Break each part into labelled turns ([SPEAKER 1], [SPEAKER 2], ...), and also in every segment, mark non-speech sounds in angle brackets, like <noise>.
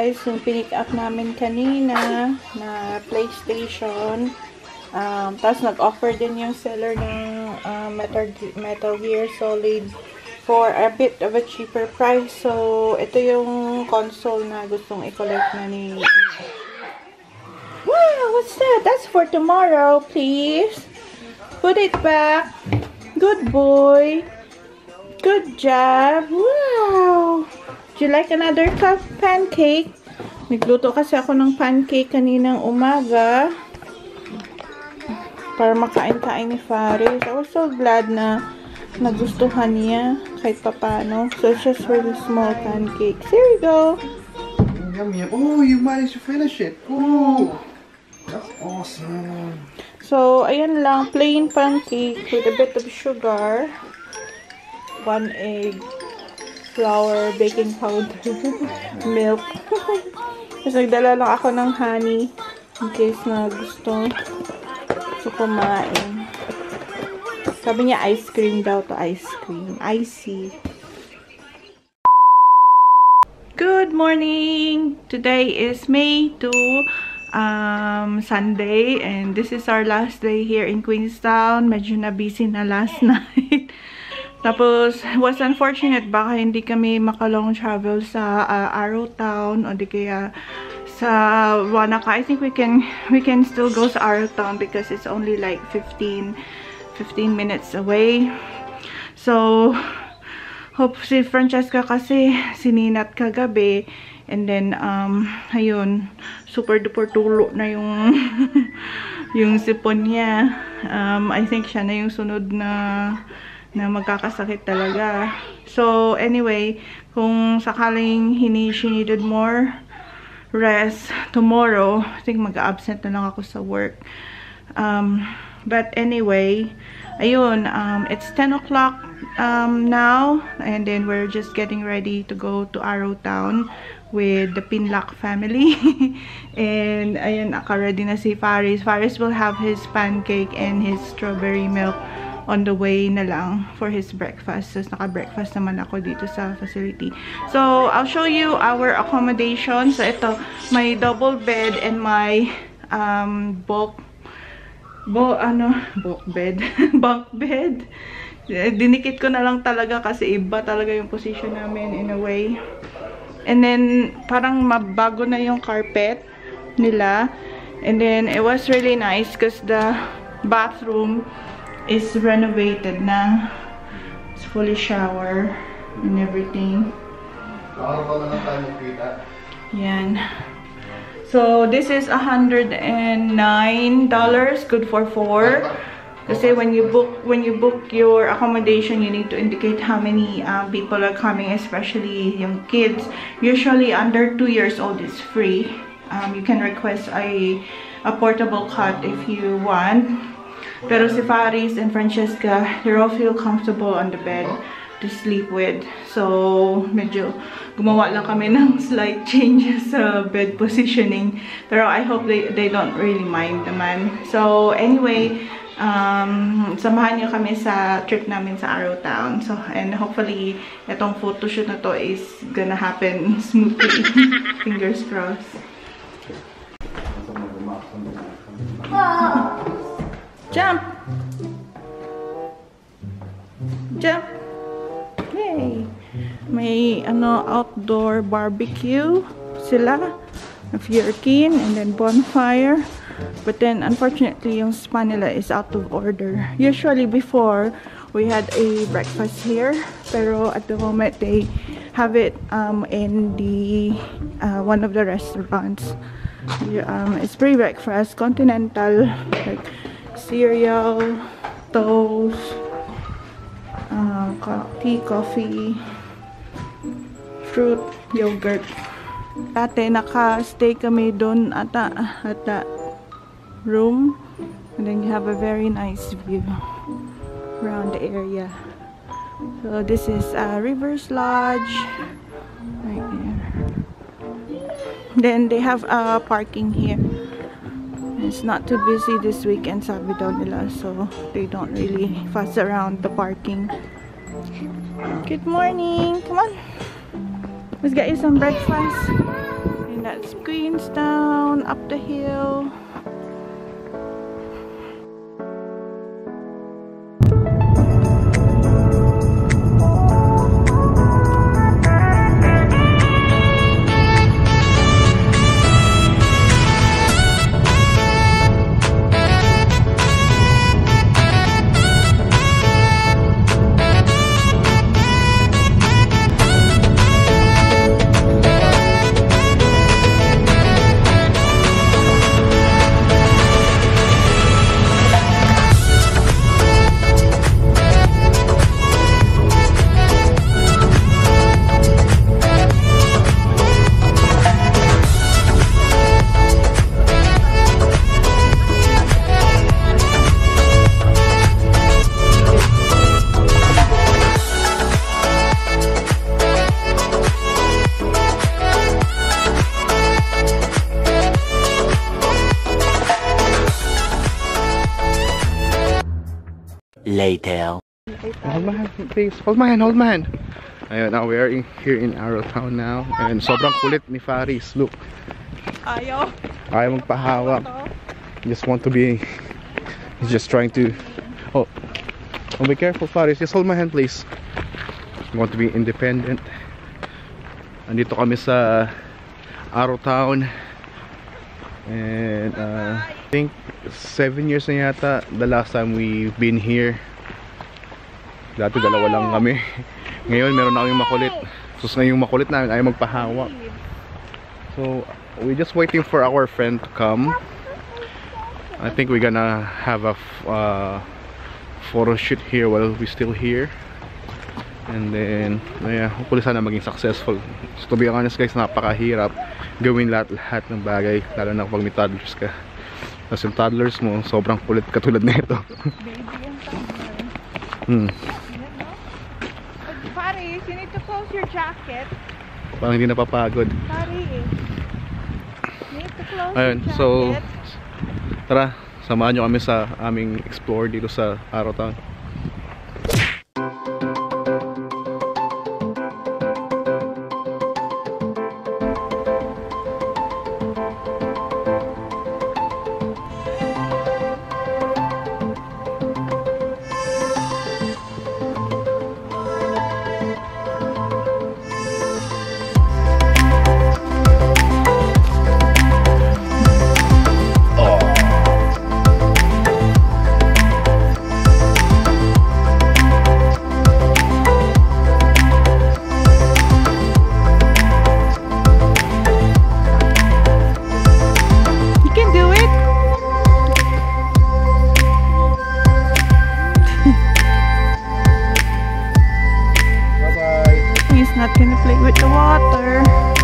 [SPEAKER 1] guys, yung pinick up namin kanina na PlayStation. Um, Tapos nag-offer din yung seller ng uh, Metal, Metal Gear Solid for a bit of a cheaper price. So, ito yung console na gustong i-collect na ni... Wow, what's that? That's for tomorrow, please. Put it back. Good boy. Good job. Wow. Do you like another cup pancake? Nagluto kasi ako ng pancake kaninang umaga. Para makain-kain ni Faris. I was so glad na nagustuhan niya kahit papano. So, it's just really small pancakes. Here we go.
[SPEAKER 2] Yummy. Oh, you managed to finish it. Oh, that's awesome.
[SPEAKER 1] So, ayan lang. Plain pancake with a bit of sugar. One egg. Flour, baking powder, <laughs> milk. <laughs> Tapos nagdala lang ako ng honey in case na gusto gusto kumain. Sabi niya ice cream daw to ice cream. Icy. Good morning! Today is May 2, um, Sunday, and this is our last day here in Queenstown. Medyo na busy na last <laughs> night. Tapos, was unfortunate, baka hindi kami makalong travel sa uh, Arrowtown o di kaya sa Wanaka. I think we can we can still go sa Arrowtown because it's only like 15 15 minutes away. So, hope si Francesca kasi sininat kagabi and then um ayun super duper tulo na yung <laughs> yung sipon niya um I think siya na yung sunod na na magkakasakit talaga. So anyway kung sakaling hini she needed more rest tomorrow I think mag-absent na lang ako sa work. Um but anyway ayun um it's 10 o'clock um, now and then we're just getting ready to go to Arrowtown with the Pinlock family. <laughs> And ayun naka-ready na si Faris. Faris will have his pancake and his strawberry milk on the way na lang for his breakfast. So, naka-breakfast naman ako dito sa facility. So, I'll show you our accommodation. So, ito, may double bed and my um, bulk bo, ano, <laughs> bulk bed, <laughs> bunk bed. Dinikit ko na lang talaga kasi iba talaga yung position namin in a way. And then, parang mabago na yung carpet nila. And then, it was really nice because the bathroom is renovated na. It's fully shower and everything. Yan. So, this is $109. Good for four. Kasi when you book when you book your accommodation, you need to indicate how many um, people are coming, especially young kids. Usually under two years old is free. Um, you can request a a portable cot if you want. Pero si Faris and Francesca, they all feel comfortable on the bed to sleep with. So, medyo gumawa lang kami <laughs> ng slight changes sa bed positioning. Pero I hope they, they don't really mind naman. So, anyway, um, samahan nyo kami sa trip namin sa Arrowtown. So, and hopefully, itong photoshoot na to is gonna happen <laughs> smoothly. Fingers crossed. Jump! Jump! Yay! May ano, outdoor barbecue sila. You're keen. And then bonfire. But then, unfortunately, yung spa nila is out of order. Usually, before, we had a breakfast here. Pero at the moment, they have it um, in the uh, one of the restaurants. Um, it's free breakfast, continental, like cereal, toast, uh, tea, coffee, fruit, yogurt. Dati naka-stay kami doon ata at that room. And then you have a very nice view around the area. So this is uh, Rivers Lodge. Right there. Then they have uh, parking here. It's not too busy this weekend, sabi daw nila. So, they don't really fuss around the parking. Good morning! Come on! Let's get you some breakfast. And that's Queenstown up the hill.
[SPEAKER 3] Later.
[SPEAKER 2] Hold my hand, please. Hold my hand, hold my hand. Ayun, now we are in, here in Arrowtown now. And sobrang kulit ni Faris. Look,
[SPEAKER 1] Ayaw.
[SPEAKER 2] ayaw magpahawak. Just want to be... He's just trying to... Oh. Oh, be careful, Faris. Just hold my hand, please. Want to be independent. Andito kami sa Arrowtown. And uh, I think seven years na yata the last time we've been here. Dati dalawa lang kami. Ngayon meron na kaming makulit. Sus na yung makulit namin ayaw magpahawak. So we're just waiting for our friend to come. I think we're gonna have a uh, photo shoot here while we're still here. And then, yeah, hopefully sana maging successful. So, to be honest guys, napakahirap gawin lahat-lahat ng bagay, lalo na kapag may toddlers ka. Tapos yung toddlers mo, sobrang kulit katulad na ito. Hmm.
[SPEAKER 1] Paris, you need to close your jacket.
[SPEAKER 2] Parang hindi napapagod.
[SPEAKER 1] Paris. You need to close
[SPEAKER 2] Ayun,
[SPEAKER 1] your
[SPEAKER 2] so,
[SPEAKER 1] jacket.
[SPEAKER 2] tara, samahan nyo kami sa aming explore dito sa Arrowtown.
[SPEAKER 1] You not gonna play with the water.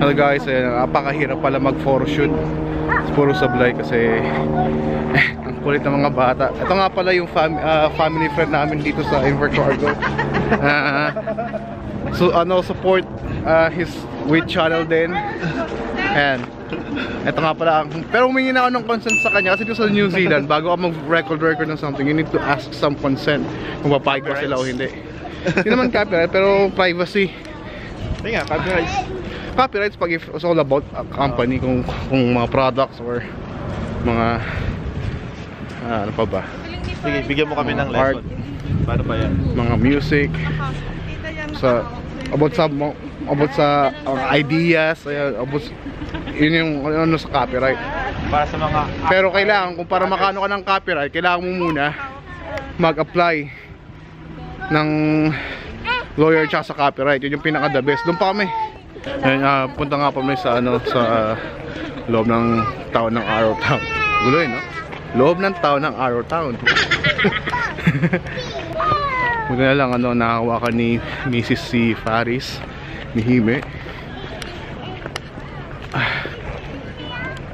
[SPEAKER 2] Hello guys, ayun, napakahirap pala mag photoshoot. Puro sablay kasi eh, ang kulit ng mga bata. Ito nga pala yung fam ah, family friend namin dito sa Invercargo. <laughs> Ah, so ano support ah, his with channel din. And ito nga pala ang- pero humingi na ako ng consent sa kanya kasi dito sa New Zealand bago ka mag-record record ng something you need to ask some consent kung papayag ka sila o hindi. Hindi naman copyright pero privacy
[SPEAKER 3] Hindi nga, copyrights.
[SPEAKER 2] copyrights pag if it's all about a company kung kung mga products or mga ah, ano pa ba
[SPEAKER 3] Sige, bigyan mo kami ng
[SPEAKER 2] Art.
[SPEAKER 3] lesson. Paano ba yan?
[SPEAKER 2] mga music sa about sa about sa uh, ideas ayan, about yun yung ano sa copyright.
[SPEAKER 3] Para sa mga
[SPEAKER 2] pero kailangan kung para makano ka ng copyright kailangan mo muna mag-apply ng lawyer tsaka sa copyright. Yun yung pinaka the best. Doon pa kami. Ayun, ah, punta nga pa kami sa ano sa loob ng town ng Arrow Town. Gulo eh no? Loob ng town ng Arrow Town. <laughs> Buti na lang ano nakahawakan ni Mrs. si Faris ni Hime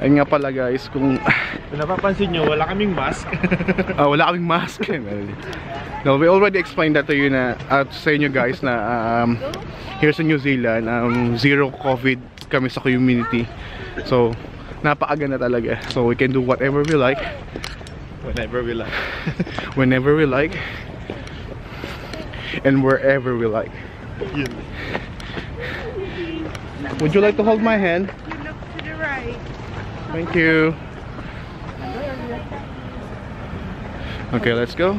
[SPEAKER 2] ayun nga pala guys kung
[SPEAKER 3] Kung napapansin nyo, wala kaming mask. <laughs>
[SPEAKER 2] Ah, wala kaming mask. <laughs> no, we already explained that to you na at sa inyo guys na um, here sa New Zealand, um, zero COVID kami sa community. So, napaaga na talaga. So, we can do whatever we like,
[SPEAKER 3] Whenever we like. <laughs>
[SPEAKER 2] whenever we like, and wherever we like. Would you like to hold my hand? Thank you. Okay, let's go.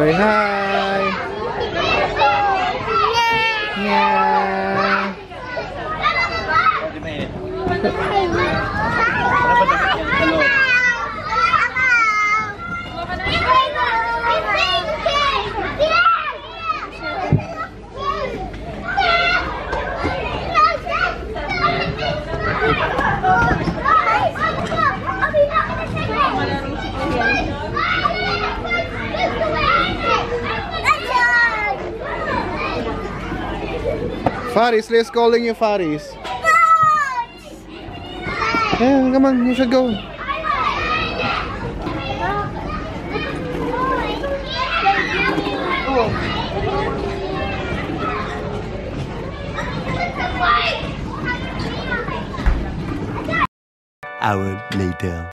[SPEAKER 2] Say hi. Yeah. yeah. <laughs> Faris, let's calling you Faris. Yeah, come on, you should go.
[SPEAKER 4] hour later.